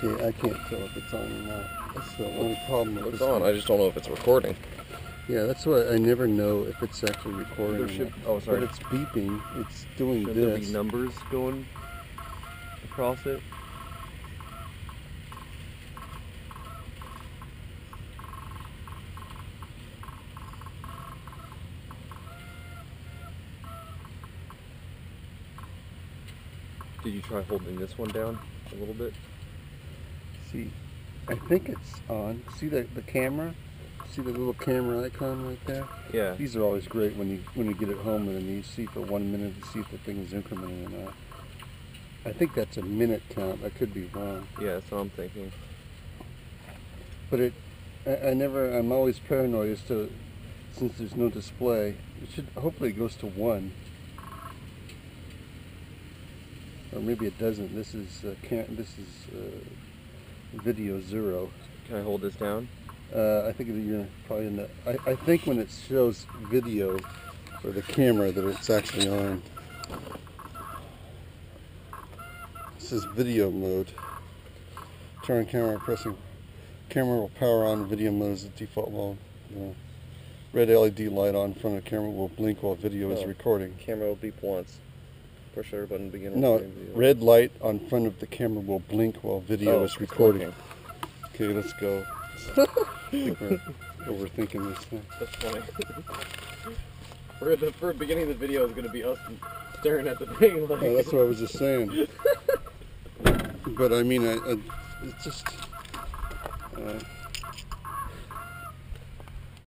See, I can't tell if it's on or not. That's the only problem with It's this on. I just don't know if it's recording. Yeah, that's why I never know if it's actually recording. There or should. not. Oh, sorry. But it's beeping. It's doing Should there be this. numbers going across it? Did you try holding this one down a little bit? See, I think it's on. See the the camera? See the little camera icon right there? Yeah. These are always great when you when you get it home and then you see for one minute to see if the thing is incrementing or not. I think that's a minute count. I could be wrong, Yeah, that's what I'm thinking. but it. I, I never. I'm always paranoid as to since there's no display. It should hopefully it goes to one. Or maybe it doesn't. This is uh, can't, This is uh, video zero. Can I hold this down? Uh, I think you're probably in the. I, I think when it shows video for the camera that it's actually on. This is video mode. Turn camera pressing. Camera will power on. Video mode is the default mode. Yeah. Red LED light on front of the camera will blink while video is Oh. recording. Camera will beep once. Push every button to begin. No, recording video. red light on front of the camera will blink while video Oh, is it's recording. working. Okay, let's go. I think we're overthinking this thing. That's funny. For the for beginning of the video is gonna be us staring at the thing like. Oh, that's what I was just saying. But I mean, I, I it's just. Uh,